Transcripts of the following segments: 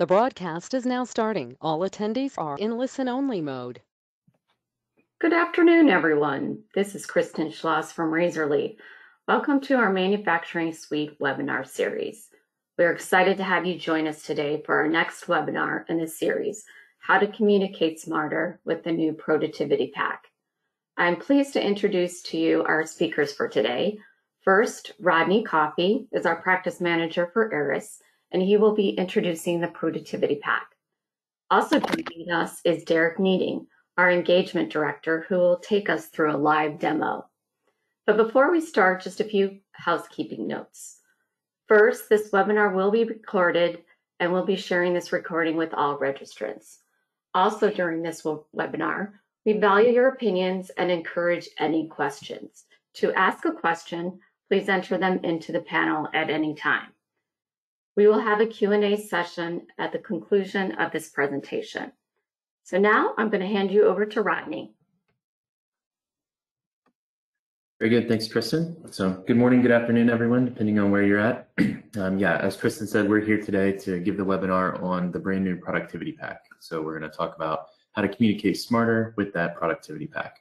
The broadcast is now starting. All attendees are in listen-only mode. Good afternoon, everyone. This is Kristen Schloss from Razorleaf. Welcome to our Manufacturing Suite webinar series. We're excited to have you join us today for our next webinar in this series, How to Communicate Smarter with the new Productivity Pack. I'm pleased to introduce to you our speakers for today. First, Rodney Coffey is our practice manager for Aras and he will be introducing the Productivity Pack. Also joining us is Derek Needing, our engagement director, who will take us through a live demo. But before we start, just a few housekeeping notes. First, this webinar will be recorded and we'll be sharing this recording with all registrants. Also during this webinar, we value your opinions and encourage any questions. To ask a question, please enter them into the panel at any time. We will have a Q&A session at the conclusion of this presentation. So now I'm going to hand you over to Rodney. Very good. Thanks, Kristen. So good morning, good afternoon, everyone, depending on where you're at. um, yeah, as Kristen said, we're here today to give the webinar on the brand new productivity pack. So we're going to talk about how to communicate smarter with that productivity pack.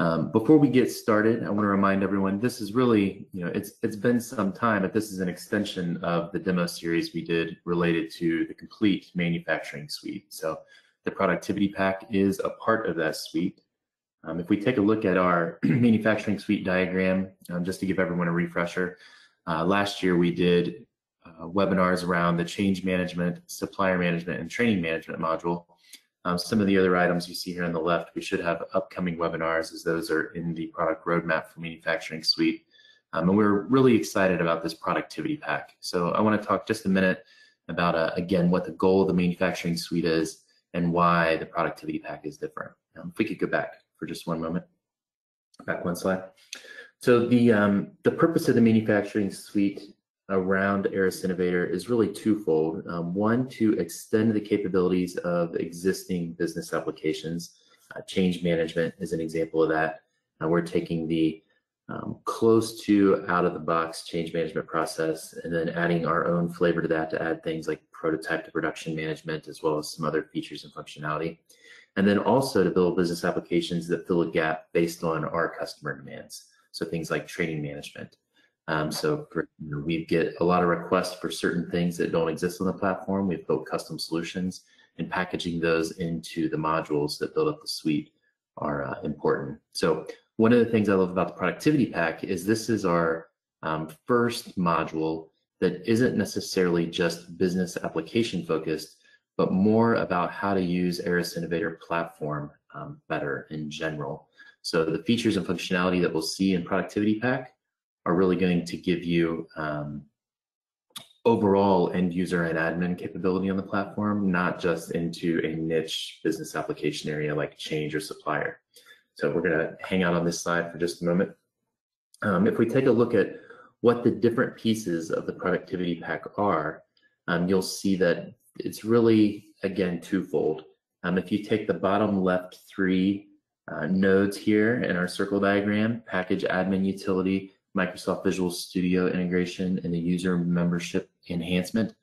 Um, before we get started, I want to remind everyone this is really, you know, it's it's been some time, but this is an extension of the demo series we did related to the complete manufacturing suite. So the productivity pack is a part of that suite. Um, if we take a look at our manufacturing suite diagram, um, just to give everyone a refresher, uh, last year we did uh, webinars around the change management, supplier management, and training management module. Um, some of the other items you see here on the left, we should have upcoming webinars as those are in the product roadmap for manufacturing suite. Um, and we're really excited about this productivity pack. So I want to talk just a minute about, uh, again, what the goal of the manufacturing suite is and why the productivity pack is different. Um, if we could go back for just one moment, back one slide. So the, um, the purpose of the manufacturing suite around Aras Innovator is really twofold. Um, one, to extend the capabilities of existing business applications. Uh, change management is an example of that. Uh, we're taking the um, close to out of the box change management process and then adding our own flavor to that to add things like prototype to production management as well as some other features and functionality. And then also to build business applications that fill a gap based on our customer demands. So things like training management. Um, so for, you know, we get a lot of requests for certain things that don't exist on the platform. We've built custom solutions and packaging those into the modules that build up the suite are uh, important. So one of the things I love about the productivity pack is this is our um, first module that isn't necessarily just business application focused, but more about how to use Aras Innovator platform um, better in general. So the features and functionality that we'll see in productivity pack are really going to give you um, overall end user and admin capability on the platform, not just into a niche business application area like change or supplier. So we're going to hang out on this slide for just a moment. Um, if we take a look at what the different pieces of the productivity pack are, um, you'll see that it's really, again, twofold. Um, if you take the bottom left three uh, nodes here in our circle diagram, package admin utility, Microsoft Visual Studio integration and the user membership enhancement.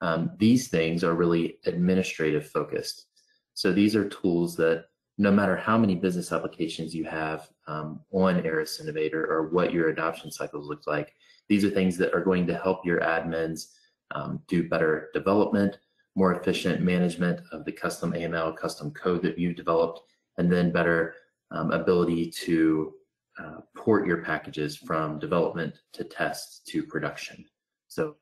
Um, these things are really administrative focused. So these are tools that no matter how many business applications you have um, on Aras Innovator or what your adoption cycles look like, these are things that are going to help your admins um, do better development, more efficient management of the custom AML, custom code that you've developed, and then better um, ability to uh, port your packages from development to test to production. So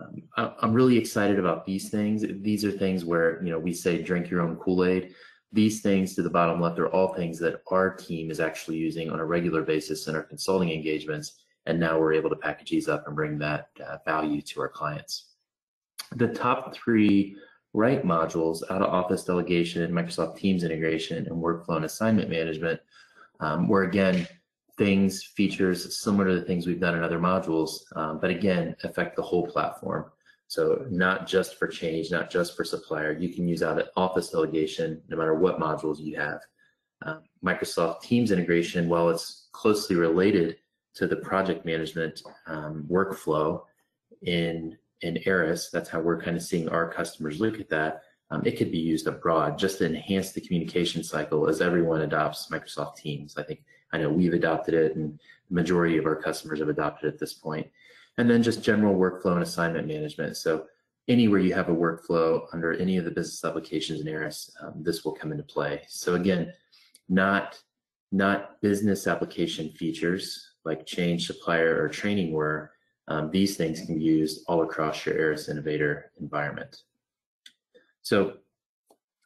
um, I'm really excited about these things. These are things where you know we say drink your own Kool-Aid. These things to the bottom left are all things that our team is actually using on a regular basis in our consulting engagements, and now we're able to package these up and bring that uh, value to our clients. The top three right modules, out of office delegation, Microsoft Teams integration, and workflow and assignment management, um, where again, things, features similar to the things we've done in other modules, um, but again, affect the whole platform. So not just for change, not just for supplier, you can use out office delegation no matter what modules you have. Uh, Microsoft Teams integration, while it's closely related to the project management um, workflow in in Aras, that's how we're kind of seeing our customers look at that. Um, it could be used abroad just to enhance the communication cycle as everyone adopts Microsoft Teams. I think I know we've adopted it and the majority of our customers have adopted it at this point. And then just general workflow and assignment management. So anywhere you have a workflow under any of the business applications in Aras, um, this will come into play. So again, not, not business application features like change, supplier, or training where um, these things can be used all across your Aras Innovator environment. So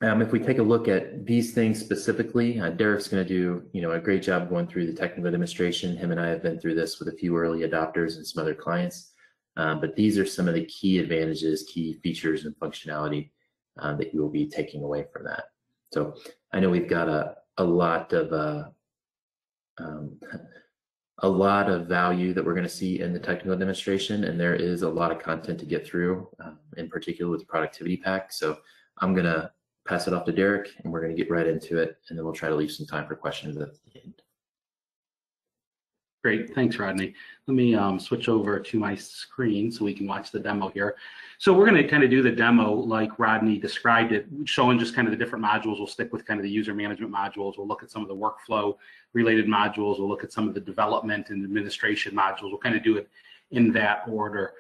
um, if we take a look at these things specifically, uh, Derek's going to do you know a great job going through the technical demonstration. Him and I have been through this with a few early adopters and some other clients. Um, but these are some of the key advantages, key features, and functionality uh, that you will be taking away from that. So I know we've got a a lot of uh, um, a lot of value that we're going to see in the technical demonstration, and there is a lot of content to get through, um, in particular with the productivity pack. So I'm going to pass it off to Derek, and we're going to get right into it, and then we'll try to leave some time for questions at the end. Great, thanks, Rodney. Let me um, switch over to my screen so we can watch the demo here. So we're going to kind of do the demo like Rodney described it, showing just kind of the different modules. We'll stick with kind of the user management modules. We'll look at some of the workflow related modules. We'll look at some of the development and administration modules. We'll kind of do it in that order.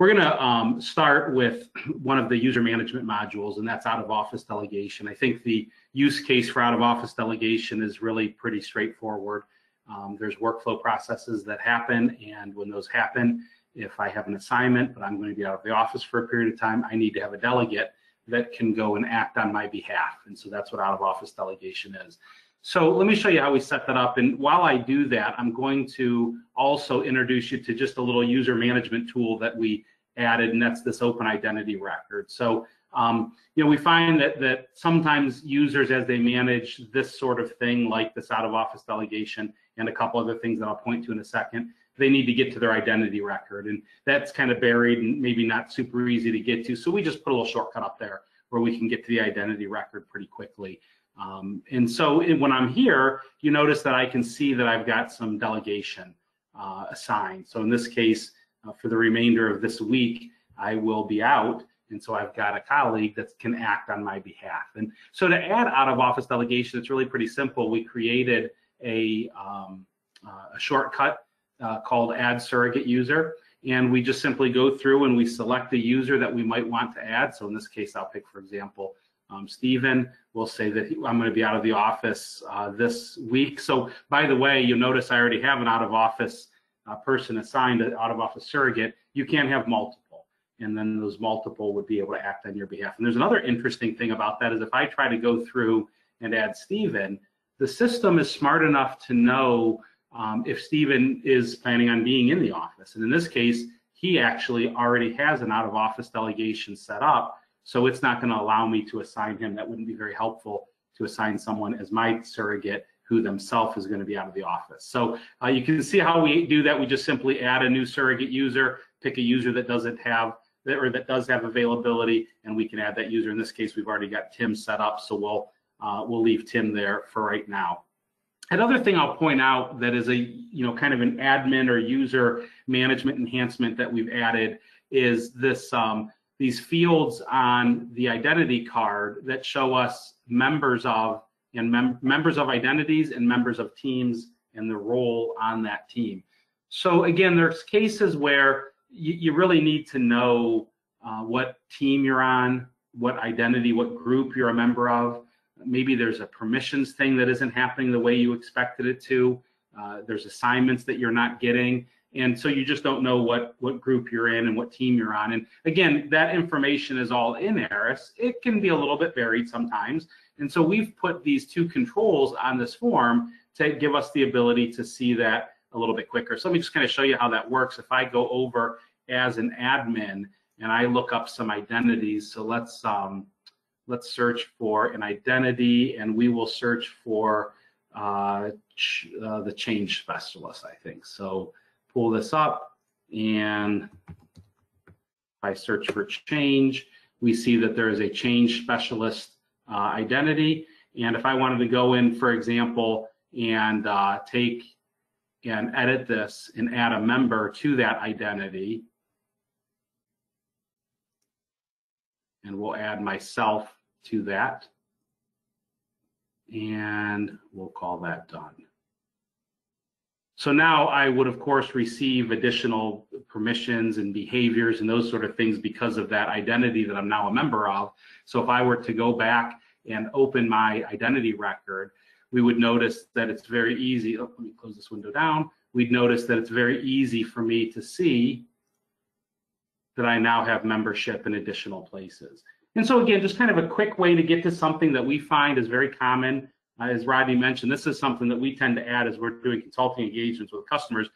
We're going to um, start with one of the user management modules, and that's out of office delegation. I think the use case for out of office delegation is really pretty straightforward. Um, there's workflow processes that happen, and when those happen, if I have an assignment, but I'm going to be out of the office for a period of time, I need to have a delegate that can go and act on my behalf. And so that's what out of office delegation is. So let me show you how we set that up. And while I do that, I'm going to also introduce you to just a little user management tool that we added, and that's this open identity record. So, um, you know, we find that, that sometimes users, as they manage this sort of thing, like this out of office delegation and a couple other things that I'll point to in a second, they need to get to their identity record. And that's kind of buried and maybe not super easy to get to. So we just put a little shortcut up there where we can get to the identity record pretty quickly. Um, and so when I'm here, you notice that I can see that I've got some delegation uh, assigned. So in this case, uh, for the remainder of this week, I will be out. And so I've got a colleague that can act on my behalf. And so to add out of office delegation, it's really pretty simple. We created a, um, uh, a shortcut uh, called add surrogate user. And we just simply go through and we select the user that we might want to add. So in this case, I'll pick, for example, um, Stephen will say that he, I'm going to be out of the office uh, this week. So, by the way, you'll notice I already have an out of office uh, person assigned, an out of office surrogate. You can have multiple, and then those multiple would be able to act on your behalf. And there's another interesting thing about that is if I try to go through and add Stephen, the system is smart enough to know um, if Stephen is planning on being in the office. And in this case, he actually already has an out of office delegation set up so it's not going to allow me to assign him. That wouldn't be very helpful to assign someone as my surrogate who themselves is going to be out of the office. So uh, you can see how we do that. We just simply add a new surrogate user, pick a user that doesn't have that or that does have availability, and we can add that user. In this case, we've already got Tim set up, so we'll uh, we'll leave Tim there for right now. Another thing I'll point out that is a you know kind of an admin or user management enhancement that we've added is this um, these fields on the identity card that show us members of and mem members of identities and members of teams and the role on that team. So again, there's cases where you, you really need to know uh, what team you're on, what identity, what group you're a member of. Maybe there's a permissions thing that isn't happening the way you expected it to. Uh, there's assignments that you're not getting and so you just don't know what what group you're in and what team you're on. And again that information is all in Aras. It can be a little bit varied sometimes. And so we've put these two controls on this form to give us the ability to see that a little bit quicker. So let me just kind of show you how that works. If i go over as an admin and i look up some identities so let's um let's search for an identity and we will search for uh, ch uh the change specialist i think. So pull this up and I search for change, we see that there is a change specialist uh, identity. And if I wanted to go in, for example, and uh, take and edit this and add a member to that identity, And we'll add myself to that. And we'll call that done. So now I would, of course, receive additional permissions and behaviors and those sort of things because of that identity that I'm now a member of. So if I were to go back and open my identity record, we would notice that it's very easy. Oh, let me close this window down. We'd notice that it's very easy for me to see that I now have membership in additional places. And so again, just kind of a quick way to get to something that we find is very common. Uh, as Rodney mentioned, this is something that we tend to add as we're doing consulting engagements with customers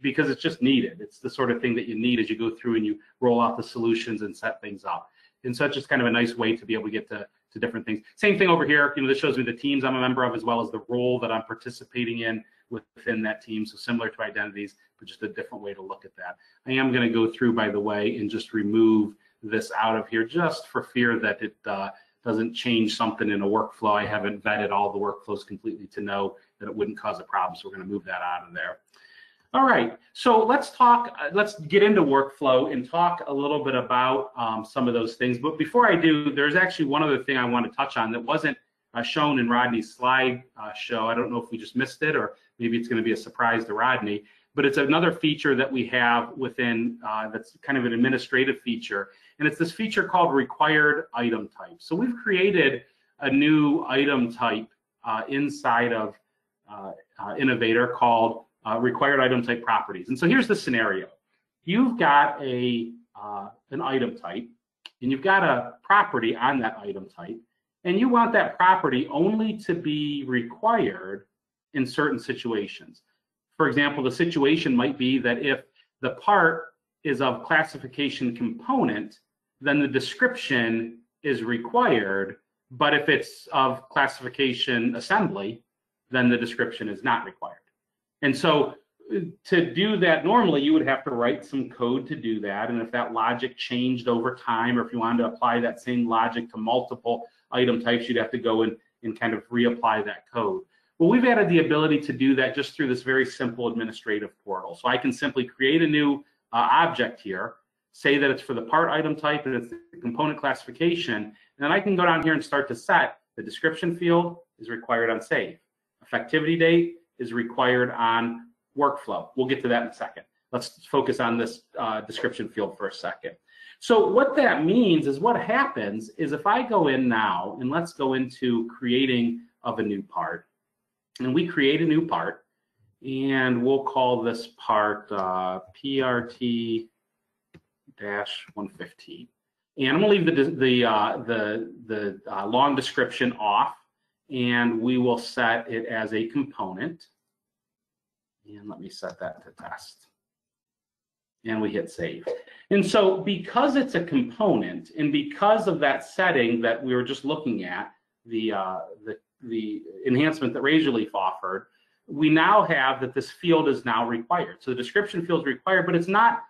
because it's just needed. It's the sort of thing that you need as you go through and you roll out the solutions and set things up. And so it's just kind of a nice way to be able to get to, to different things. Same thing over here. You know, this shows me the teams I'm a member of as well as the role that I'm participating in within that team. So similar to identities, but just a different way to look at that. I am going to go through, by the way, and just remove this out of here just for fear that it uh, doesn't change something in a workflow. I haven't vetted all the workflows completely to know that it wouldn't cause a problem. So we're going to move that out of there. All right, so let's talk, uh, let's get into workflow and talk a little bit about um, some of those things. But before I do, there's actually one other thing I want to touch on that wasn't uh, shown in Rodney's slide uh, show. I don't know if we just missed it or maybe it's going to be a surprise to Rodney, but it's another feature that we have within uh, that's kind of an administrative feature. And it's this feature called required item type. So we've created a new item type uh, inside of uh, Innovator called uh, required item type properties. And so here's the scenario. You've got a uh, an item type and you've got a property on that item type and you want that property only to be required in certain situations. For example, the situation might be that if the part is of classification component, then the description is required, but if it's of classification assembly, then the description is not required. And so to do that normally, you would have to write some code to do that. And if that logic changed over time, or if you wanted to apply that same logic to multiple item types, you'd have to go and, and kind of reapply that code. Well, we've added the ability to do that just through this very simple administrative portal. So I can simply create a new uh, object here, say that it's for the part item type and it's the component classification, and then I can go down here and start to set the description field is required on save. Effectivity date is required on workflow. We'll get to that in a second. Let's focus on this uh, description field for a second. So what that means is what happens is if I go in now and let's go into creating of a new part and we create a new part and we'll call this part uh, PRT dash 115. And I'm gonna leave the, the, uh, the, the uh, long description off and we will set it as a component. And let me set that to test. And we hit save. And so because it's a component and because of that setting that we were just looking at, the, uh, the, the enhancement that Razorleaf offered, we now have that this field is now required. So the description field is required, but it's not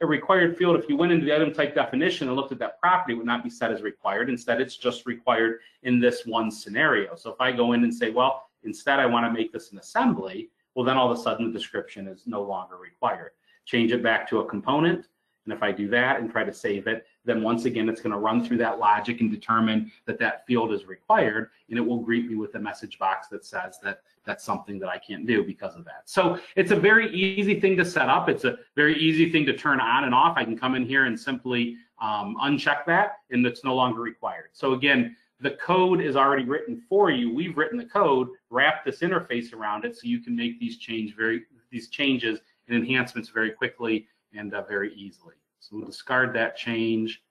a required field, if you went into the item type definition and looked at that property, it would not be set as required. Instead, it's just required in this one scenario. So if I go in and say, well, instead I want to make this an assembly, well, then all of a sudden the description is no longer required. Change it back to a component. And if I do that and try to save it, then once again, it's going to run through that logic and determine that that field is required. And it will greet me with a message box that says that that's something that I can't do because of that. So it's a very easy thing to set up. It's a very easy thing to turn on and off. I can come in here and simply um, uncheck that and it's no longer required. So again, the code is already written for you. We've written the code, wrap this interface around it so you can make these change very these changes and enhancements very quickly and uh, very easily. So we'll discard that change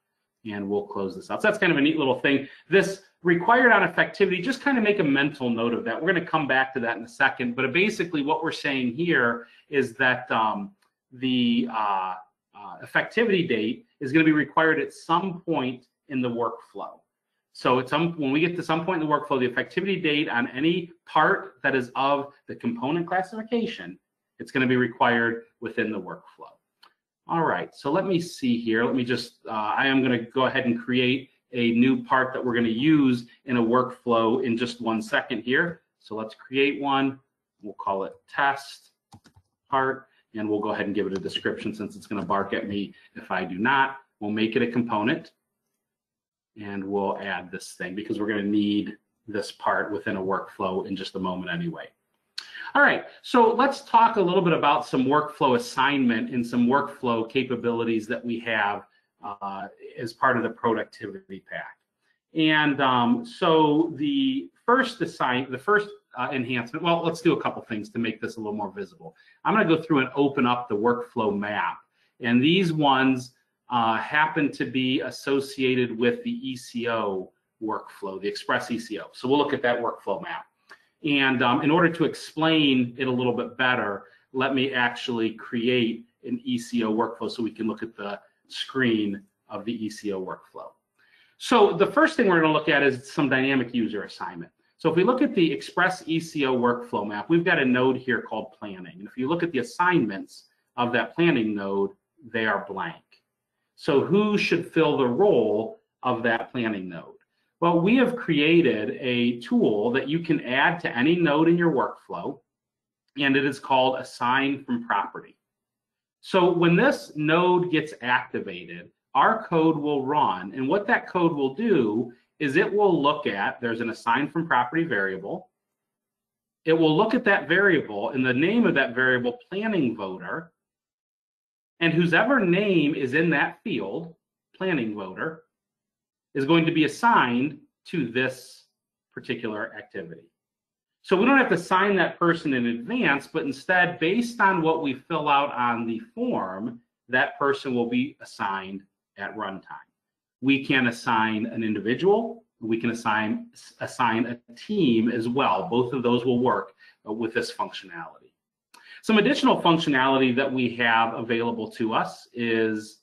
and we'll close this out. So that's kind of a neat little thing. This required on effectivity, just kind of make a mental note of that. We're going to come back to that in a second. But basically what we're saying here is that um, the uh, uh, effectivity date is going to be required at some point in the workflow. So at some when we get to some point in the workflow, the effectivity date on any part that is of the component classification, it's going to be required within the workflow. All right, so let me see here. Let me just, uh, I am going to go ahead and create a new part that we're going to use in a workflow in just one second here. So let's create one. We'll call it test part, and we'll go ahead and give it a description since it's going to bark at me if I do not. We'll make it a component. and we'll add this thing because we're going to need this part within a workflow in just a moment anyway. All right, so let's talk a little bit about some workflow assignment and some workflow capabilities that we have uh, as part of the productivity pack. And um, so the first assign, the first uh, enhancement, well, let's do a couple things to make this a little more visible. I'm going to go through and open up the workflow map. And these ones uh, happen to be associated with the ECO workflow, the Express ECO. So we'll look at that workflow map. And um, in order to explain it a little bit better, let me actually create an ECO workflow so we can look at the screen of the ECO workflow. So the first thing we're going to look at is some dynamic user assignment. So if we look at the Express ECO workflow map, we've got a node here called planning. And if you look at the assignments of that planning node, they are blank. So who should fill the role of that planning node? Well, we have created a tool that you can add to any node in your workflow, and it is called assign from property. So when this node gets activated, our code will run, and what that code will do is it will look at, there's an assign from property variable. It will look at that variable and the name of that variable planning voter, and whose ever name is in that field, planning voter, is going to be assigned to this particular activity. So we don't have to assign that person in advance, but instead, based on what we fill out on the form, that person will be assigned at runtime. We can assign an individual, we can assign, assign a team as well. Both of those will work with this functionality. Some additional functionality that we have available to us is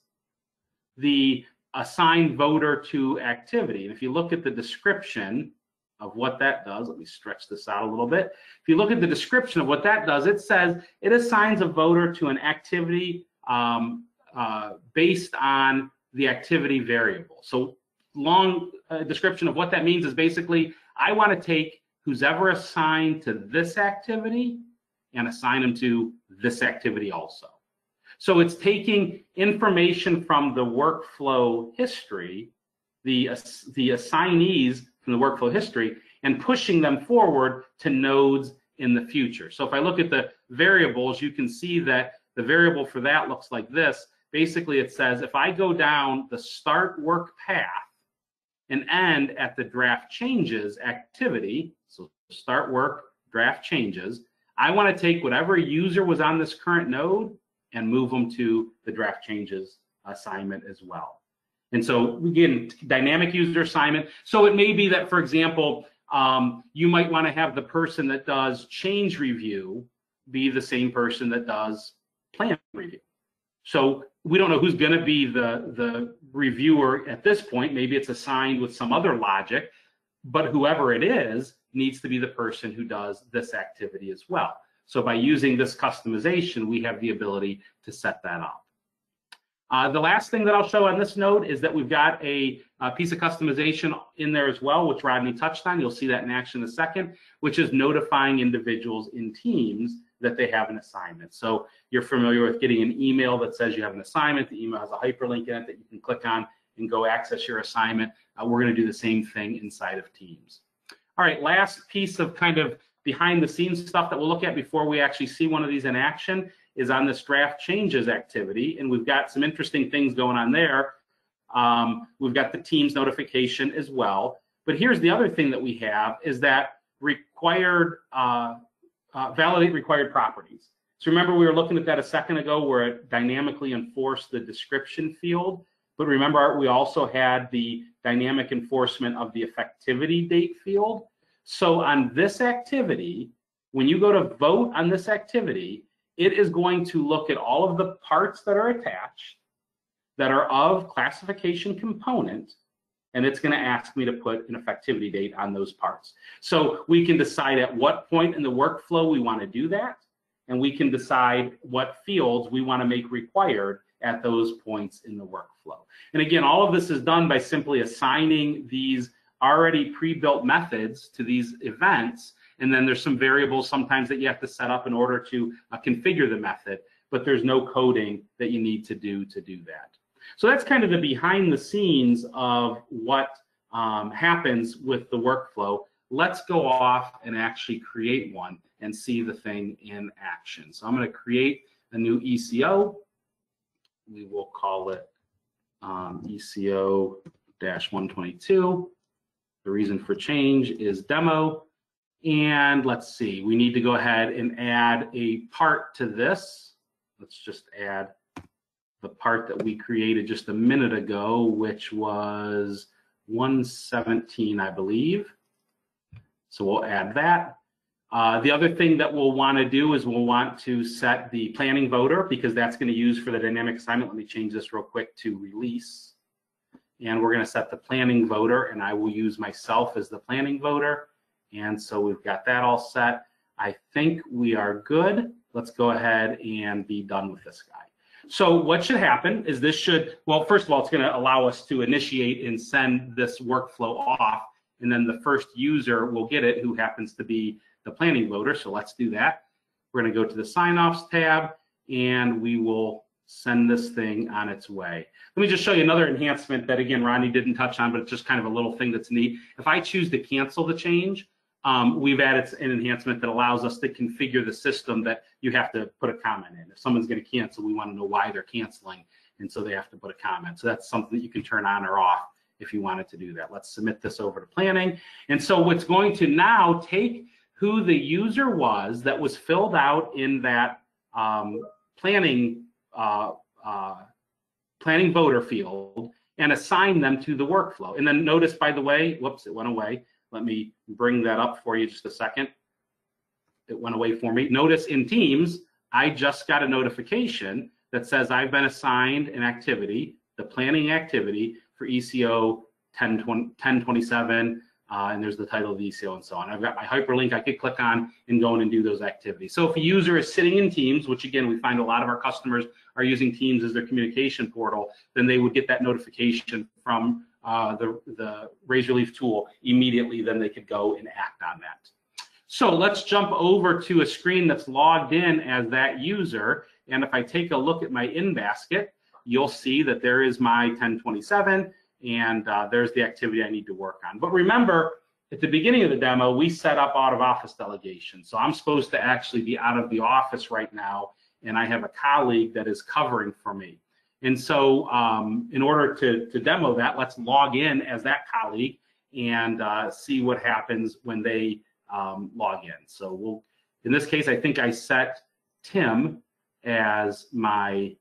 the assign voter to activity. And if you look at the description of what that does, let me stretch this out a little bit. If you look at the description of what that does, it says it assigns a voter to an activity um, uh, based on the activity variable. So long uh, description of what that means is basically, I want to take who's ever assigned to this activity and assign them to this activity also. So it's taking information from the workflow history, the, the assignees from the workflow history, and pushing them forward to nodes in the future. So if I look at the variables, you can see that the variable for that looks like this. Basically, it says if I go down the start work path and end at the draft changes activity, so start work, draft changes, I want to take whatever user was on this current node and move them to the draft changes assignment as well. And so again, dynamic user assignment. So it may be that, for example, um, you might want to have the person that does change review be the same person that does plan review. So we don't know who's going to be the, the reviewer at this point. Maybe it's assigned with some other logic, but whoever it is needs to be the person who does this activity as well. So by using this customization, we have the ability to set that up. Uh, the last thing that I'll show on this node is that we've got a, a, piece of customization in there as well, which Rodney touched on. You'll see that in action in a second, which is notifying individuals in teams that they have an assignment. So you're familiar with getting an email that says you have an assignment. The email has a hyperlink in it that you can click on and go access your assignment. Uh, we're going to do the same thing inside of Teams. All right, last piece of kind of behind the scenes stuff that we'll look at before we actually see one of these in action is on this draft changes activity. And we've got some interesting things going on there. Um, we've got the teams notification as well. But here's the other thing that we have is that required, uh, uh, validate required properties. So remember we were looking at that a second ago where it dynamically enforced the description field. But remember we also had the dynamic enforcement of the effectivity date field. So on this activity, when you go to vote on this activity, it is going to look at all of the parts that are attached that are of classification component, and it's going to ask me to put an effectivity date on those parts. So we can decide at what point in the workflow we want to do that, and we can decide what fields we want to make required at those points in the workflow. And again, all of this is done by simply assigning these already pre-built methods to these events. And then there's some variables sometimes that you have to set up in order to uh, configure the method, but there's no coding that you need to do to do that. So that's kind of the behind the scenes of what um, happens with the workflow, let's go off and actually create one and see the thing in action. So I'm going to create a new ECO. We will call it um, ECO 122. The reason for change is demo. And let's see, we need to go ahead and add a part to this. Let's just add the part that we created just a minute ago, which was 117, I believe. So we'll add that. Uh, the other thing that we'll want to do is we'll want to set the planning voter because that's going to use for the dynamic assignment. Let me change this real quick to release. And we're going to set the planning voter and I will use myself as the planning voter. And so we've got that all set. I think we are good. Let's go ahead and be done with this guy. So what should happen is this should, well, first of all, it's going to allow us to initiate and send this workflow off. And then the first user will get it who happens to be the planning voter. So let's do that. We're going to go to the sign offs tab and we will send this thing on its way. Let me just show you another enhancement that again, Rodney didn't touch on, but it's just kind of a little thing that's neat. If I choose to cancel the change, um, we've added an enhancement that allows us to configure the system that you have to put a comment in. If someone's going to cancel, we want to know why they're canceling. And so they have to put a comment. So that's something that you can turn on or off if you wanted to do that. Let's submit this over to planning. And so what's going to now take who the user was that was filled out in that um, planning uh, uh, planning voter field and assign them to the workflow. And then notice, by the way, whoops, it went away. Let me bring that up for you just a second. It went away for me. Notice in Teams, I just got a notification that says I've been assigned an activity, the planning activity for ECO 1027, uh, and there's the title of the ECO and so on. I've got my hyperlink I could click on and go in and do those activities. So if a user is sitting in Teams, which again, we find a lot of our customers are using Teams as their communication portal, then they would get that notification from uh, the, the Razorleaf tool immediately, then they could go and act on that. So let's jump over to a screen that's logged in as that user. And if I take a look at my in basket, you'll see that there is my 1027 and uh, there's the activity I need to work on. But remember, at the beginning of the demo, we set up out of office delegation. So I'm supposed to actually be out of the office right now, and I have a colleague that is covering for me. And so um, in order to, to demo that, let's log in as that colleague and uh, see what happens when they um, log in. So we'll, in this case, I think I set Tim as my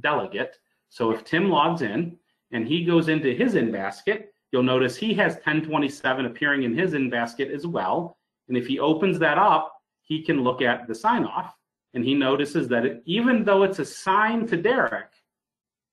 delegate. So if Tim logs in and he goes into his in basket, you'll notice he has 1027 appearing in his in basket as well. And if he opens that up, he can look at the sign off and he notices that it, even though it's assigned to Derek,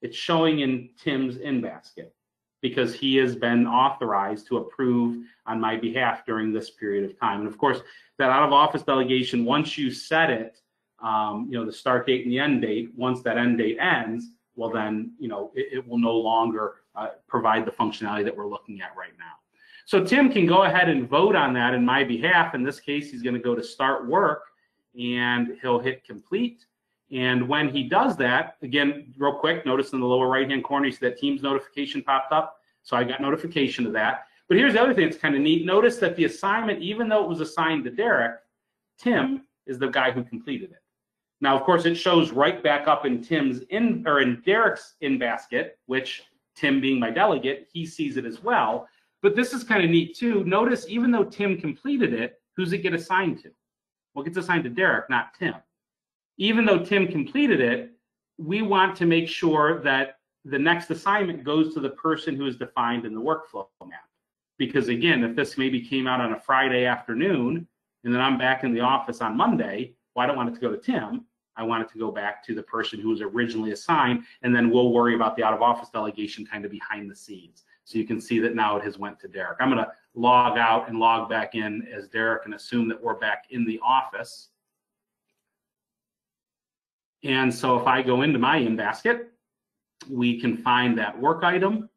it's showing in Tim's in basket because he has been authorized to approve on my behalf during this period of time. And of course, that out of office delegation, once you set it, um, you know, the start date and the end date, once that end date ends, well then, you know, it, it will no longer uh, provide the functionality that we're looking at right now. So Tim can go ahead and vote on that in my behalf. In this case, he's going to go to start work and he'll hit complete. And when he does that, again, real quick, notice in the lower right-hand corner, you see that Teams notification popped up. So I got notification of that. But here's the other thing that's kind of neat. Notice that the assignment, even though it was assigned to Derek, Tim is the guy who completed it. Now, of course, it shows right back up in Tim's in or in Derek's in basket, which Tim being my delegate, he sees it as well. But this is kind of neat too. Notice even though Tim completed it, who's it get assigned to? Well, it gets assigned to Derek, not Tim even though Tim completed it, we want to make sure that the next assignment goes to the person who is defined in the workflow map. Because again, if this maybe came out on a Friday afternoon and then I'm back in the office on Monday, well, I don't want it to go to Tim. I want it to go back to the person who was originally assigned, and then we'll worry about the out of office delegation kind of behind the scenes. So you can see that now it has went to Derek. I'm gonna log out and log back in as Derek and assume that we're back in the office. And so if I go into my in basket, we can find that work item.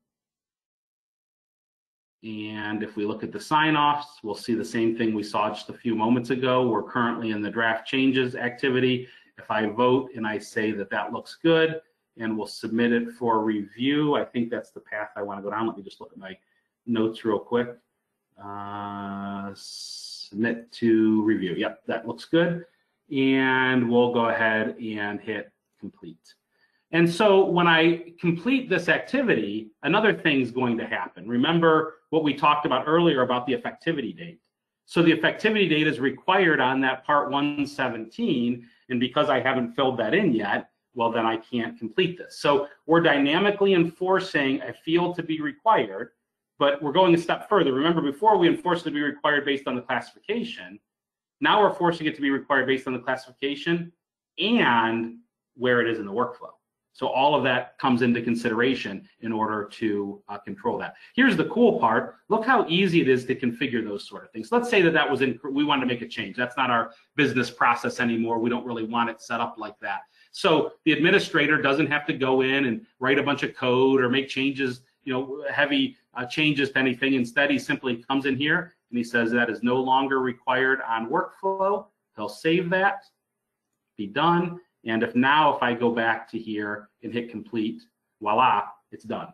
And if we look at the sign offs, we'll see the same thing we saw just a few moments ago. We're currently in the draft changes activity. If I vote and I say that that looks good and we'll submit it for review, I think that's the path I want to go down. Let me just look at my notes real quick. Uh, submit to review. Yep, that looks good. And we'll go ahead and hit complete. And so when I complete this activity, another thing's going to happen. Remember what we talked about earlier about the effectivity date. So the effectivity date is required on that part 117. And because I haven't filled that in yet, well, then I can't complete this. So we're dynamically enforcing a field to be required, but we're going a step further. Remember, before we enforced it to be required based on the classification. Now we're forcing it to be required based on the classification and where it is in the workflow. So all of that comes into consideration in order to uh, control that. Here's the cool part. Look how easy it is to configure those sort of things. Let's say that that was in, we wanted to make a change. That's not our business process anymore. We don't really want it set up like that. So the administrator doesn't have to go in and write a bunch of code or make changes, you know, heavy uh, changes to anything. Instead, he simply comes in here and he says that is no longer required on workflow. He'll save that, be done, and if now, if I go back to here and hit complete, voila, it's done.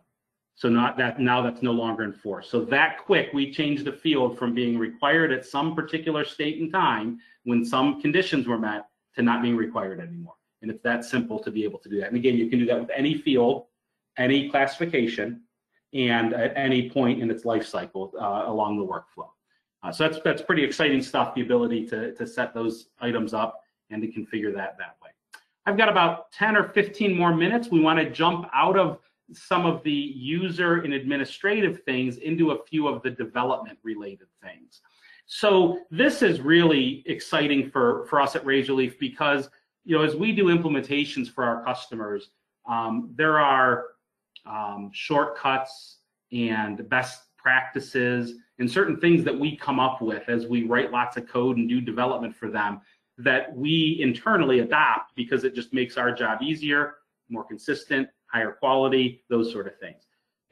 So not that now that's no longer enforced. So that quick, we changed the field from being required at some particular state and time when some conditions were met to not being required anymore. And it's that simple to be able to do that. And again, you can do that with any field, any classification, and at any point in its life cycle uh, along the workflow. Uh, so that's that's pretty exciting stuff. The ability to to set those items up and to configure that that way. I've got about 10 or 15 more minutes. We want to jump out of some of the user and administrative things into a few of the development related things. So this is really exciting for, for us at Razorleaf because, you know, as we do implementations for our customers, um, there are um, shortcuts and best practices and certain things that we come up with as we write lots of code and do development for them that we internally adopt because it just makes our job easier, more consistent, higher quality, those sort of things.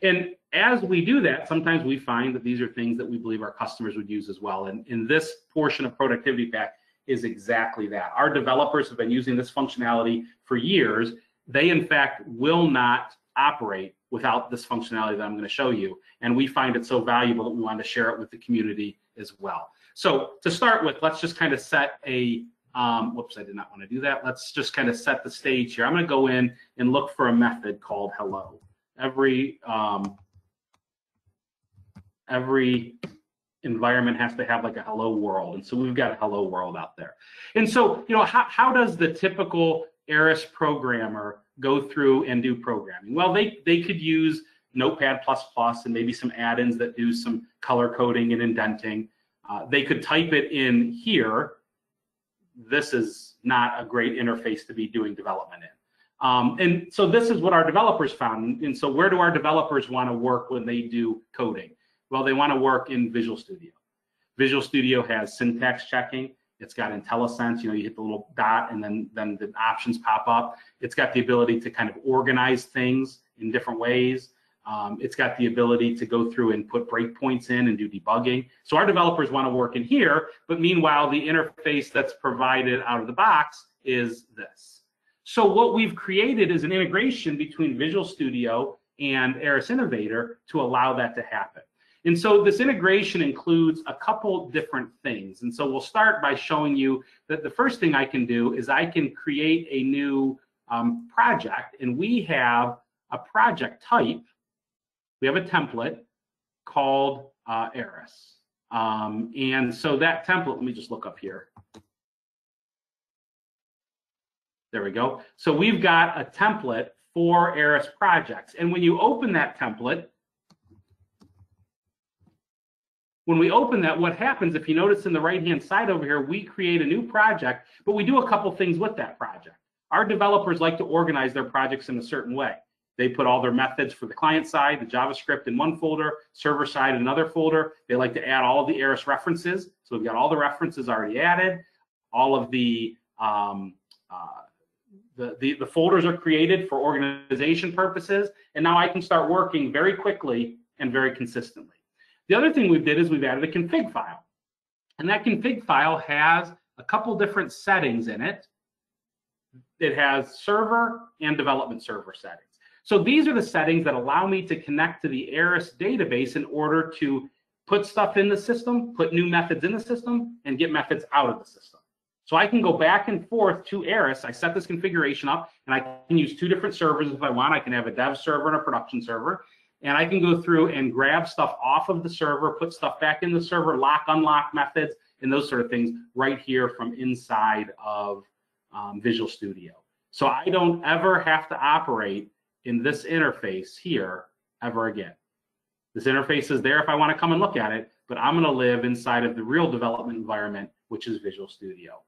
And as we do that, sometimes we find that these are things that we believe our customers would use as well. And in this portion of Productivity Pack is exactly that. Our developers have been using this functionality for years. They, in fact, will not operate without this functionality that I'm going to show you. And we find it so valuable that we want to share it with the community as well. So to start with, let's just kind of set a um, whoops, I did not want to do that. Let's just kind of set the stage here. I'm going to go in and look for a method called hello. Every um, every environment has to have like a hello world, and so we've got a hello world out there. And so, you know, how how does the typical Aras programmer go through and do programming? Well, they they could use Notepad++ and maybe some add-ins that do some color coding and indenting. Uh, they could type it in here this is not a great interface to be doing development in. Um, and so this is what our developers found. And so where do our developers want to work when they do coding? Well, they want to work in Visual Studio. Visual Studio has syntax checking. It's got IntelliSense, you know, you hit the little dot and then, then the options pop up. It's got the ability to kind of organize things in different ways. Um, it's got the ability to go through and put breakpoints in and do debugging. So our developers want to work in here, but meanwhile, the interface that's provided out of the box is this. So what we've created is an integration between Visual Studio and Aras Innovator to allow that to happen. And so this integration includes a couple different things. And so we'll start by showing you that the first thing I can do is I can create a new um, project and we have a project type we have a template called uh, Aras. Um, and so that template, let me just look up here. There we go. So we've got a template for Aras projects. And when you open that template, when we open that, what happens, if you notice in the right-hand side over here, we create a new project, but we do a couple things with that project. Our developers like to organize their projects in a certain way. They put all their methods for the client side, the JavaScript in one folder, server side another folder. They like to add all the Aras references. So we've got all the references already added. All of the, um, uh, the, the, the folders are created for organization purposes. And now I can start working very quickly and very consistently. The other thing we did is we've added a config file. And that config file has a couple different settings in it. It has server and development server settings. So these are the settings that allow me to connect to the Aras database in order to put stuff in the system, put new methods in the system, and get methods out of the system. So I can go back and forth to Aras. I set this configuration up, and I can use two different servers if I want. I can have a dev server and a production server. And I can go through and grab stuff off of the server, put stuff back in the server, lock, unlock methods, and those sort of things right here from inside of um, Visual Studio. So I don't ever have to operate in this interface here ever again. This interface is there if I want to come and look at it, but I'm going to live inside of the real development environment, which is Visual Studio.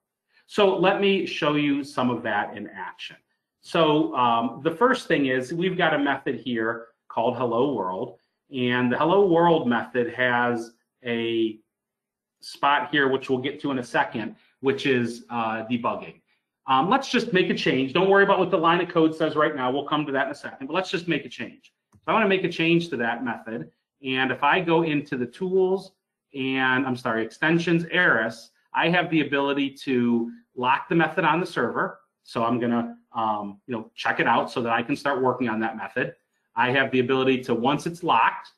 So let me show you some of that in action. So um, the first thing is we've got a method here called hello world. And the hello world method has a spot here, which we'll get to in a second, which is uh, debugging. Um, let's just make a change. Don't worry about what the line of code says right now. We'll come to that in a second, but let's just make a change. So I want to make a change to that method. And if I go into the tools and I'm sorry, extensions, Aras, I have the ability to lock the method on the server. So I'm going to um, you know, check it out so that I can start working on that method. I have the ability to, once it's locked,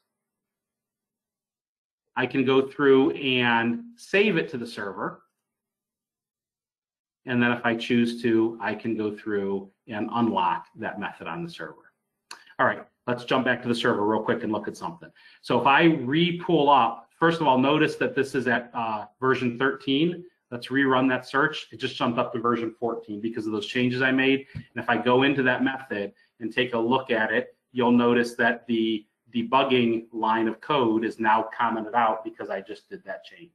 I can go through and save it to the server. And then if I choose to, I can go through and unlock that method on the server. All right, let's jump back to the server real quick and look at something. So if I re-pull up, first of all, notice that this is at uh, version 13. Let's rerun that search. It just jumped up to version 14 because of those changes I made. And if I go into that method and take a look at it, you'll notice that the debugging line of code is now commented out because I just did that change.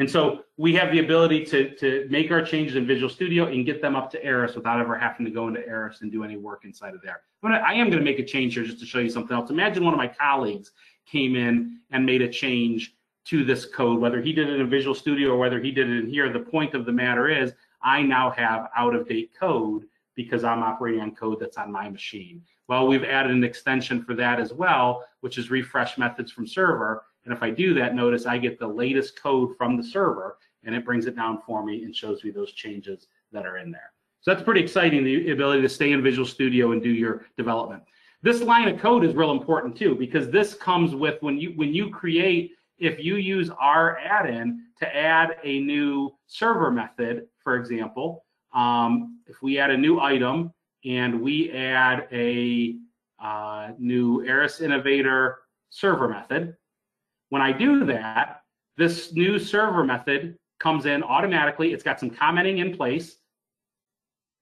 And so we have the ability to, to make our changes in Visual Studio and get them up to Aras without ever having to go into Aras and do any work inside of there. But I am going to make a change here just to show you something else. Imagine one of my colleagues came in and made a change to this code, whether he did it in Visual Studio or whether he did it in here. The point of the matter is I now have out-of-date code because I'm operating on code that's on my machine. Well, we've added an extension for that as well, which is refresh methods from server. And if I do that, notice I get the latest code from the server and it brings it down for me and shows me those changes that are in there. So that's pretty exciting, the ability to stay in Visual Studio and do your development. This line of code is real important too, because this comes with when you when you create, if you use our add-in to add a new server method, for example, um, if we add a new item and we add a uh, new Aras Innovator server method. When I do that, this new server method comes in automatically. It's got some commenting in place.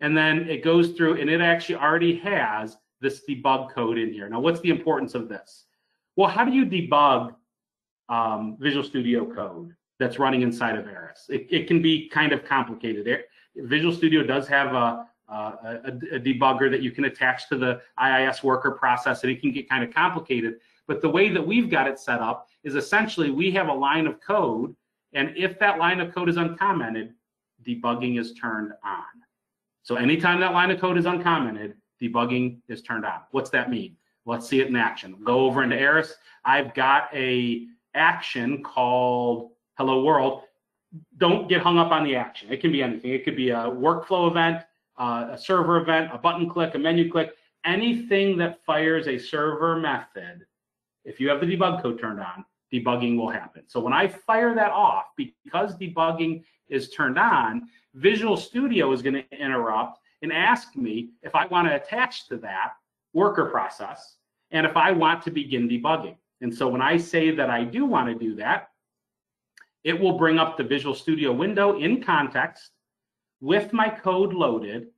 And then it goes through and it actually already has this debug code in here. Now, what's the importance of this? Well, how do you debug um, Visual Studio code that's running inside of Aras? It, it can be kind of complicated. Visual Studio does have a, a, a, debugger that you can attach to the IIS worker process, and it can get kind of complicated. But the way that we've got it set up is essentially we have a line of code, and if that line of code is uncommented, debugging is turned on. So anytime that line of code is uncommented, debugging is turned on. What's that mean? Let's see it in action. Go over into Aras. I've got a action called Hello World. Don't get hung up on the action. It can be anything. It could be a workflow event uh, a server event, a button click, a menu click, anything that fires a server method, if you have the debug code turned on, debugging will happen. So when I fire that off, because debugging is turned on, Visual Studio is going to interrupt and ask me if I want to attach to that worker process and if I want to begin debugging. And so when I say that I do want to do that, it will bring up the Visual Studio window in context with my code loaded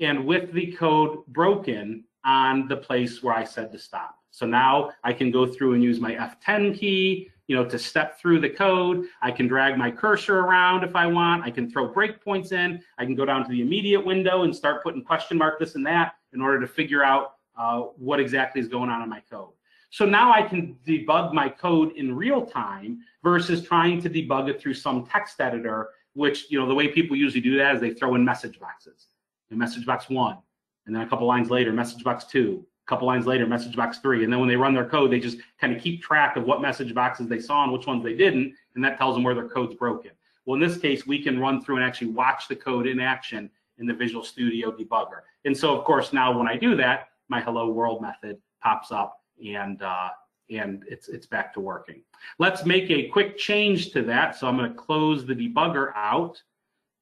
and with the code broken on the place where I said to stop. So now I can go through and use my F10 key, you know, to step through the code. I can drag my cursor around if I want. I can throw breakpoints in. I can go down to the immediate window and start putting question mark this and that in order to figure out uh, what exactly is going on in my code. So now I can debug my code in real time versus trying to debug it through some text editor which, you know, the way people usually do that is they throw in message boxes. message box one, and then a couple lines later, message box two, couple lines later, message box three. And then when they run their code, they just kind of keep track of what message boxes they saw and which ones they didn't, and that tells them where their code's broken. Well, in this case, we can run through and actually watch the code in action in the Visual Studio debugger. And so, of course, now when I do that, my hello world method pops up and uh, and it's it's back to working. Let's make a quick change to that. So I'm going to close the debugger out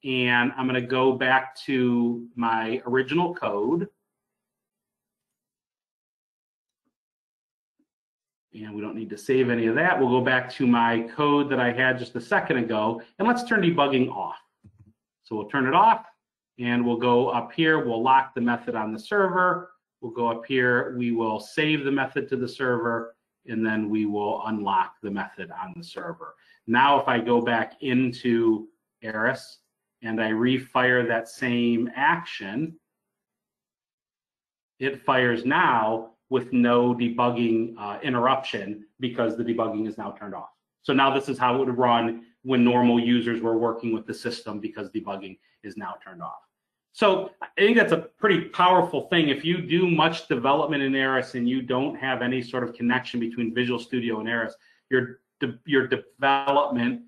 and I'm going to go back to my original code. And we don't need to save any of that. We'll go back to my code that I had just a second ago, and let's turn debugging off. So we'll turn it off, and we'll go up here. We'll lock the method on the server. We'll go up here. We will save the method to the server, and then we will unlock the method on the server. Now, if I go back into Aras and I refire that same action, it fires now with no debugging uh, interruption because the debugging is now turned off. So now this is how it would run when normal users were working with the system because debugging is now turned off. So I think that's a pretty powerful thing. If you do much development in Aras and you don't have any sort of connection between Visual Studio and Aras, your, de your development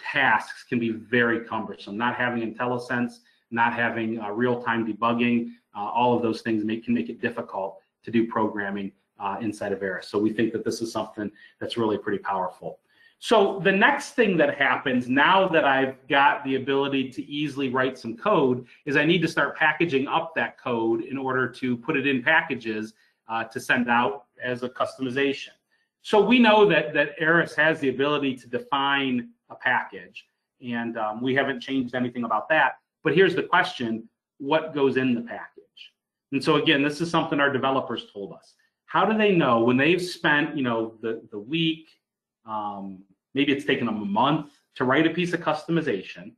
tasks can be very cumbersome. Not having IntelliSense, not having uh, real-time debugging, uh, all of those things make, can make it difficult to do programming uh, inside of Aras. So we think that this is something that's really pretty powerful. So the next thing that happens now that I've got the ability to easily write some code is I need to start packaging up that code in order to put it in packages uh, to send out as a customization. So we know that, that Aras has the ability to define a package and um, we haven't changed anything about that. But here's the question, what goes in the package? And so again, this is something our developers told us. How do they know when they've spent, you know, the, the week, um, maybe it's taken them a month to write a piece of customization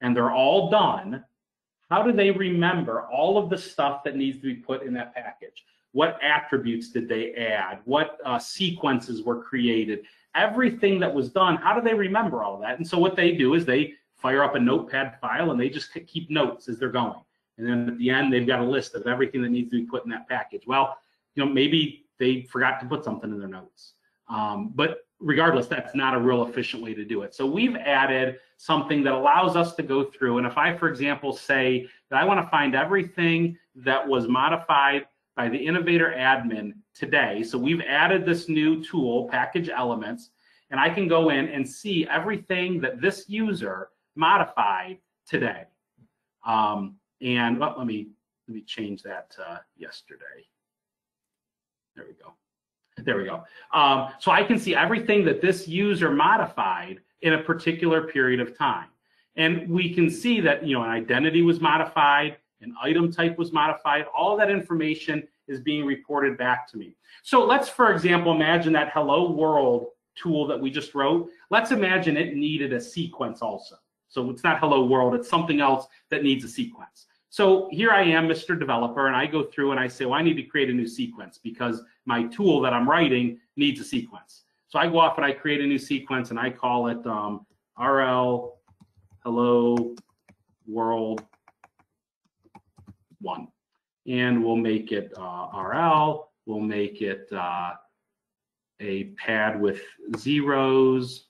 and they're all done, how do they remember all of the stuff that needs to be put in that package? What attributes did they add? What uh, sequences were created? Everything that was done, how do they remember all that? And so what they do is they fire up a notepad file and they just keep notes as they're going. And then at the end, they've got a list of everything that needs to be put in that package. Well, you know, maybe they forgot to put something in their notes. Um, but regardless, that's not a real efficient way to do it. So we've added something that allows us to go through. And if I, for example, say that I want to find everything that was modified by the innovator admin today. So we've added this new tool, package elements, and I can go in and see everything that this user modified today. Um, and well, let me let me change that to yesterday. There we go. There we go. Um, so I can see everything that this user modified in a particular period of time. And we can see that, you know, an identity was modified, an item type was modified, all that information is being reported back to me. So let's, for example, imagine that hello world tool that we just wrote. Let's imagine it needed a sequence also. So it's not hello world, it's something else that needs a sequence. So here I am, Mr. Developer, and I go through and I say, well, I need to create a new sequence because my tool that I'm writing needs a sequence. So I go off and I create a new sequence and I call it um, RL hello world one. And we'll make it uh, RL, we'll make it uh, a pad with zeros,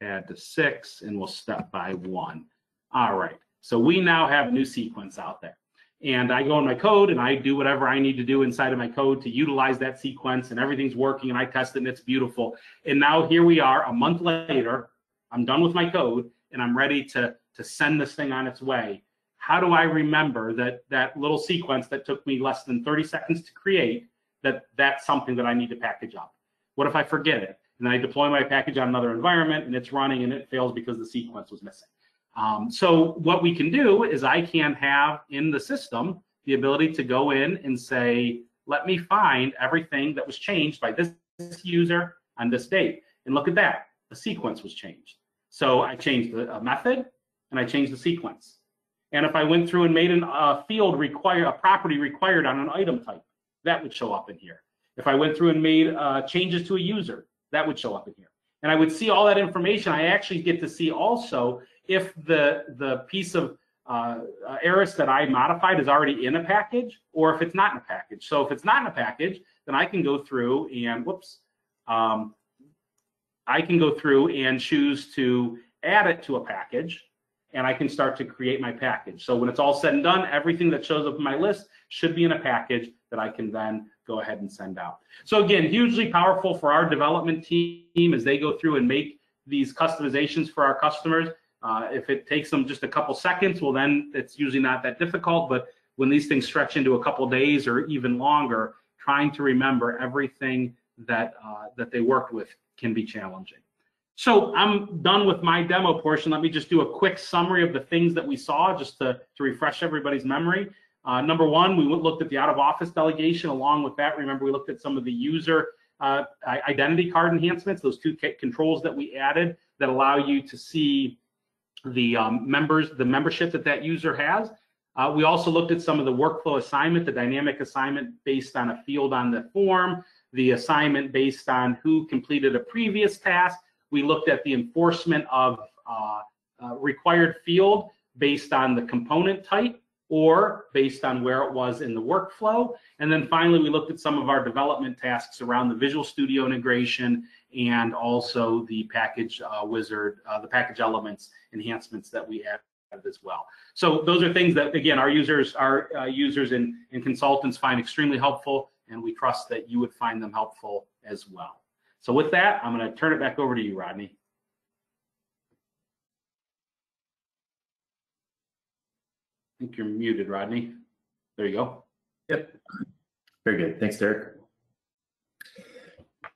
pad to six, and we'll step by one. All right. So we now have new sequence out there. And I go in my code and I do whatever I need to do inside of my code to utilize that sequence and everything's working and I test it and it's beautiful. And now here we are a month later, I'm done with my code and I'm ready to, to send this thing on its way. How do I remember that that little sequence that took me less than 30 seconds to create, that that's something that I need to package up? What if I forget it? And I deploy my package on another environment and it's running and it fails because the sequence was missing. Um, so what we can do is I can have in the system the ability to go in and say, let me find everything that was changed by this user on this date. And look at that, the sequence was changed. So I changed the method and I changed the sequence. And if I went through and made a field require a property required on an item type, that would show up in here. If I went through and made uh, changes to a user, that would show up in here. And I would see all that information. I actually get to see also if the, the piece of uh, uh, Aras that I modified is already in a package or if it's not in a package. So if it's not in a package, then I can go through and, whoops, um, I can go through and choose to add it to a package and I can start to create my package. So when it's all said and done, everything that shows up in my list should be in a package that I can then go ahead and send out. So again, hugely powerful for our development team as they go through and make these customizations for our customers. Uh, if it takes them just a couple seconds, well, then it's usually not that difficult. But when these things stretch into a couple days or even longer, trying to remember everything that uh, that they worked with can be challenging. So I'm done with my demo portion. Let me just do a quick summary of the things that we saw just to, to refresh everybody's memory. Uh, number one, we looked at the out of office delegation. Along with that, remember we looked at some of the user uh, identity card enhancements, those two controls that we added that allow you to see the um, members, the membership that that user has. Uh, we also looked at some of the workflow assignment, the dynamic assignment based on a field on the form, the assignment based on who completed a previous task. We looked at the enforcement of uh, uh, required field based on the component type or based on where it was in the workflow. And then finally, we looked at some of our development tasks around the Visual Studio integration and also the package uh, wizard, uh, the package elements enhancements that we added as well. So those are things that, again, our users, our uh, users and, and consultants find extremely helpful, and we trust that you would find them helpful as well. So with that, I'm going to turn it back over to you, Rodney. I think you're muted, Rodney. There you go. Yep. Very good. Thanks, Derek.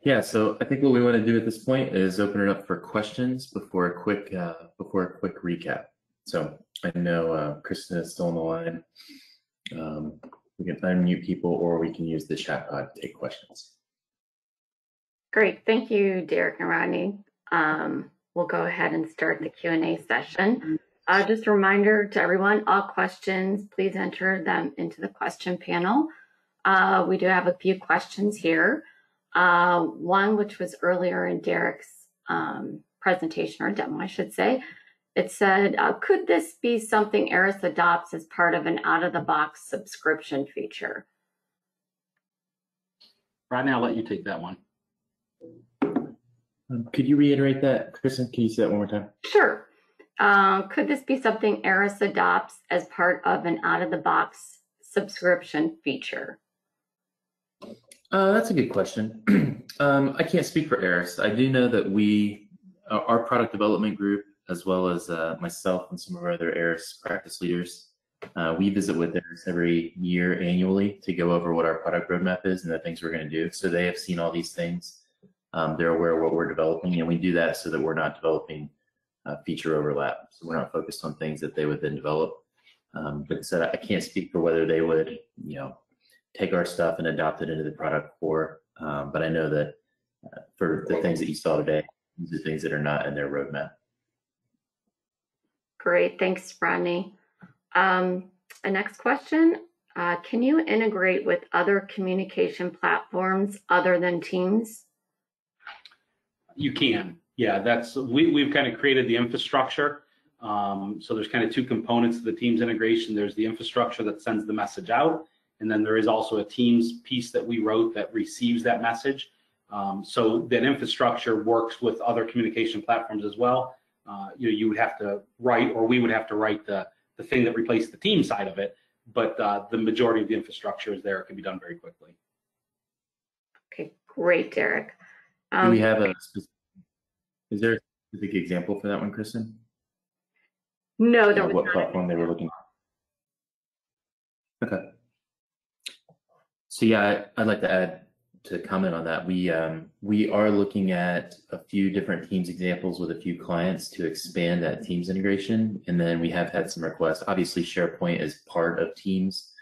Yeah, so I think what we want to do at this point is open it up for questions before a quick uh, before a quick recap. So I know uh, Kristen is still on the line. Um, we can unmute people, or we can use the chat pod to take questions. Great, thank you, Derek and Rodney. Um, we'll go ahead and start the Q&A session. Uh, just a reminder to everyone, all questions, please enter them into the question panel. Uh, we do have a few questions here. Uh, one, which was earlier in Derek's um, presentation or demo, I should say. It said, uh, could this be something Aras adopts as part of an out-of-the-box subscription feature? Rodney, I'll let you take that one. Um, could you reiterate that, Kristen? Can you say that one more time? Sure. Um, could this be something Aras adopts as part of an out-of-the-box subscription feature? Uh, that's a good question. um, I can't speak for Aras. I do know that we, our product development group, as well as uh, myself and some of our other Aras practice leaders, uh, we visit with Aras every year annually to go over what our product roadmap is and the things we're going to do. So they have seen all these things. Um, they're aware of what we're developing, and we do that so that we're not developing uh, feature overlap. So we're not focused on things that they would then develop. Um, but said, I can't speak for whether they would, you know, take our stuff and adopt it into the product core. Um, but I know that uh, for the things that you saw today, these are things that are not in their roadmap. Great, thanks, Rodney. Um, a next question, uh, can you integrate with other communication platforms other than Teams? You can. Yeah, that's we, we've kind of created the infrastructure. Um, so there's kind of two components to the Teams integration. There's the infrastructure that sends the message out, and then there is also a Teams piece that we wrote that receives that message. Um, so that infrastructure works with other communication platforms as well. Uh, you know, you would have to write, or we would have to write the the thing that replaced the team side of it. But uh, the majority of the infrastructure is there. It can be done very quickly. Okay, great, Derek. Um, Do we have a specific is there a specific example for that one, Kristen? No, there uh, was what not. platform they were looking at? Okay. So yeah, I, would like to add to comment on that. We um, we are looking at a few different Teams examples with a few clients to expand that Teams integration, and then we have had some requests. Obviously, SharePoint is part of Teams.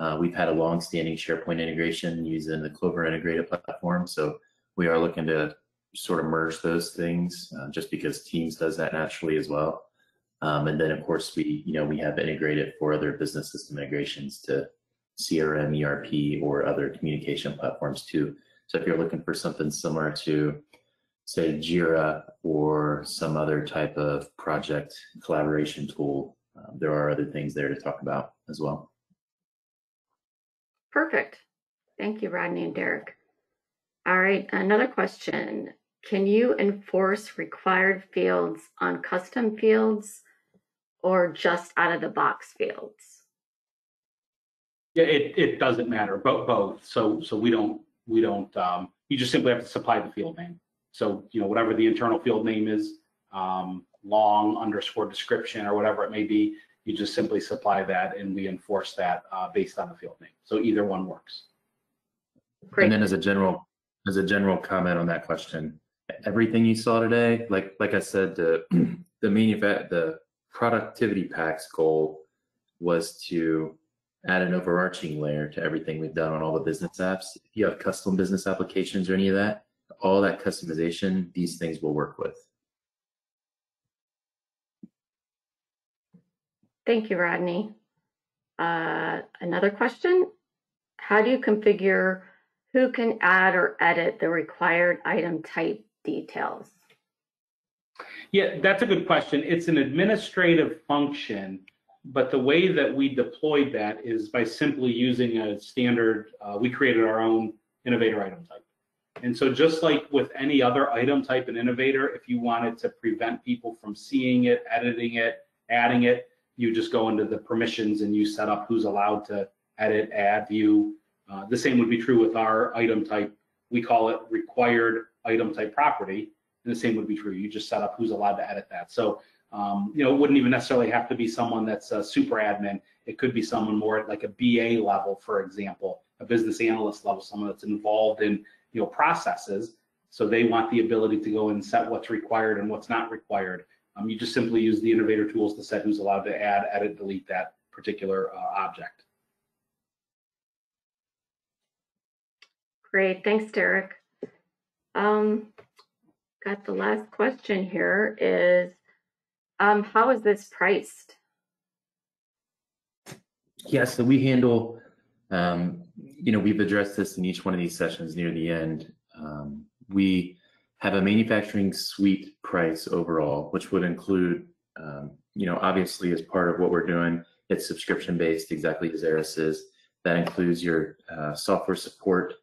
Uh, we've had a long-standing SharePoint integration using the Clover integrated platform, so we are looking to sort of merge those things uh, just because Teams does that naturally as well. Um, and then of course we, you know, we have integrated for other business system integrations to CRM, ERP, or other communication platforms too. So if you're looking for something similar to say Jira or some other type of project collaboration tool, um, there are other things there to talk about as well. Perfect. Thank you, Rodney and Derek. All right, another question. Can you enforce required fields on custom fields or just out of the box fields? Yeah, it, it doesn't matter, both, both. So, so we don't, we don't, um, you just simply have to supply the field name. So, you know, whatever the internal field name is, um, long underscore description or whatever it may be, you just simply supply that and we enforce that, uh, based on the field name. So either one works. Great. And then as a general, as a general comment on that question, everything you saw today, like, like I said, the, the manufa, the productivity packs goal was to add an overarching layer to everything we've done on all the business apps. If you have custom business applications or any of that, all that customization, these things will work with. Thank you, Rodney. Uh, Another question? How do you configure who can add or edit the required item type details? Yeah, that's a good question. It's an administrative function, but the way that we deployed that is by simply using a standard, uh, we created our own innovator item type. And so just like with any other item type in Innovator, if you wanted to prevent people from seeing it, editing it, adding it, you just go into the permissions and you set up who's allowed to edit, add, view. Uh, the same would be true with our item type. We call it required item type property. And the same would be true. You just set up who's allowed to edit that. So, um, you know, it wouldn't even necessarily have to be someone that's a super admin. It could be someone more at like a BA level, for example, a business analyst level, someone that's involved in, you know, processes. So they want the ability to go and set what's required and what's not required. Um, you just simply use the innovator tools to set who's allowed to add, edit, delete that particular uh, object. Great, thanks, Derek. Um, Got the last question here is, um, how is this priced? Yeah, so we handle, um, you know, we've addressed this in each one of these sessions near the end. Um, we have a manufacturing suite price overall, which would include, um, you know, obviously as part of what we're doing, it's subscription based, exactly as Aras is. That includes your uh, software support,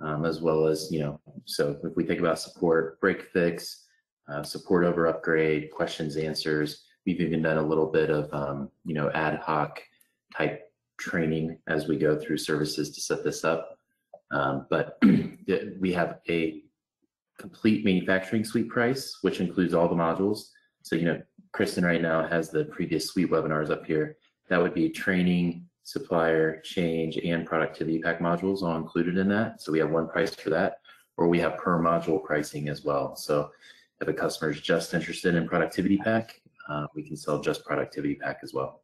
um, as well as, you know, so if we think about support, break fix, uh, support over upgrade, questions, answers. We've even done a little bit of, um, you know, ad hoc type training as we go through services to set this up. Um, but we have a complete manufacturing suite price, which includes all the modules. So, you know, Kristen right now has the previous suite webinars up here. That would be training, supplier, change, and productivity pack modules all included in that. So we have one price for that, or we have per module pricing as well. So if a customer is just interested in productivity pack, uh, we can sell just productivity pack as well.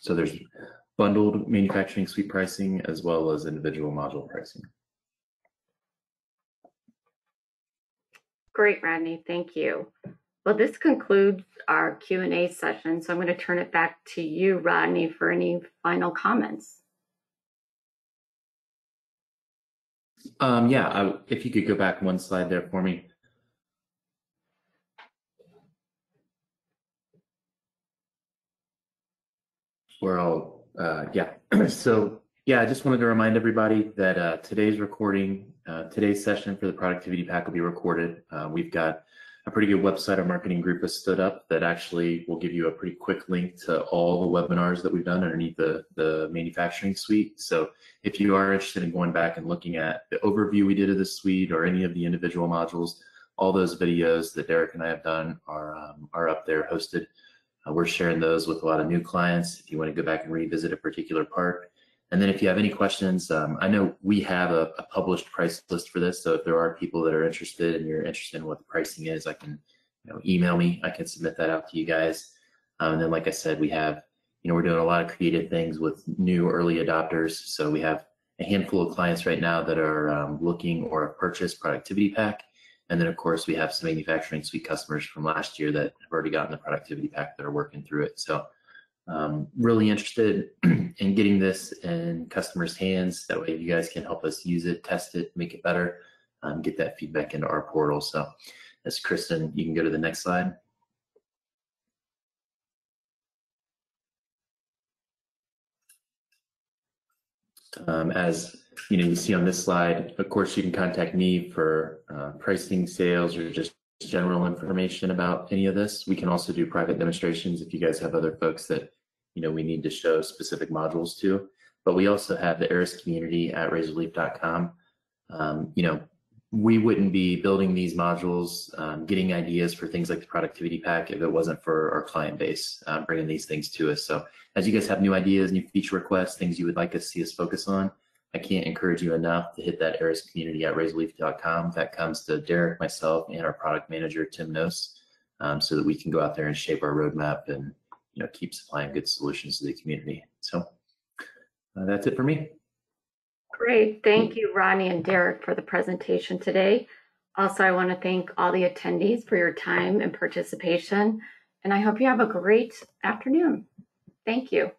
So there's bundled manufacturing suite pricing as well as individual module pricing. Great, Rodney, thank you. Well, this concludes our Q&A session, so I'm going to turn it back to you, Rodney, for any final comments. Um, yeah, I, if you could go back one slide there for me. We're all, uh, yeah. so, yeah, I just wanted to remind everybody that uh, today's recording, uh, today's session for the productivity pack will be recorded. Uh, we've got a pretty good website our marketing group has stood up that actually will give you a pretty quick link to all the webinars that we've done underneath the, the manufacturing suite. So if you are interested in going back and looking at the overview we did of the suite or any of the individual modules, all those videos that Derek and I have done are, um, are up there hosted. Uh, we're sharing those with a lot of new clients if you want to go back and revisit a particular part. And then if you have any questions, um, I know we have a, a, published price list for this. So if there are people that are interested and you're interested in what the pricing is, I can you know, email me. I can submit that out to you guys. Um, and then, like I said, we have, you know, we're doing a lot of creative things with new early adopters. So we have a handful of clients right now that are um, looking or have purchased productivity pack. And then, of course, we have some manufacturing suite customers from last year that have already gotten the productivity pack that are working through it. So um, really interested in getting this in customers' hands. That way you guys can help us use it, test it, make it better, um, get that feedback into our portal. So as Kristen, you can go to the next slide. Um, as you know, you see on this slide, of course, you can contact me for uh, pricing, sales, or just general information about any of this. We can also do private demonstrations if you guys have other folks that you know we need to show specific modules to. but we also have the Aras community at razorleaf.com. Um, you know, we wouldn't be building these modules, um, getting ideas for things like the productivity pack if it wasn't for our client base uh, bringing these things to us. So as you guys have new ideas, new feature requests, things you would like us to see us focus on, I can't encourage you enough to hit that Aras community at razorleaf.com. That comes to Derek, myself, and our product manager, Tim Nose, um, so that we can go out there and shape our roadmap and you know keep supplying good solutions to the community. So uh, that's it for me. Great. Thank you, Ronnie and Derek, for the presentation today. Also, I want to thank all the attendees for your time and participation, and I hope you have a great afternoon. Thank you.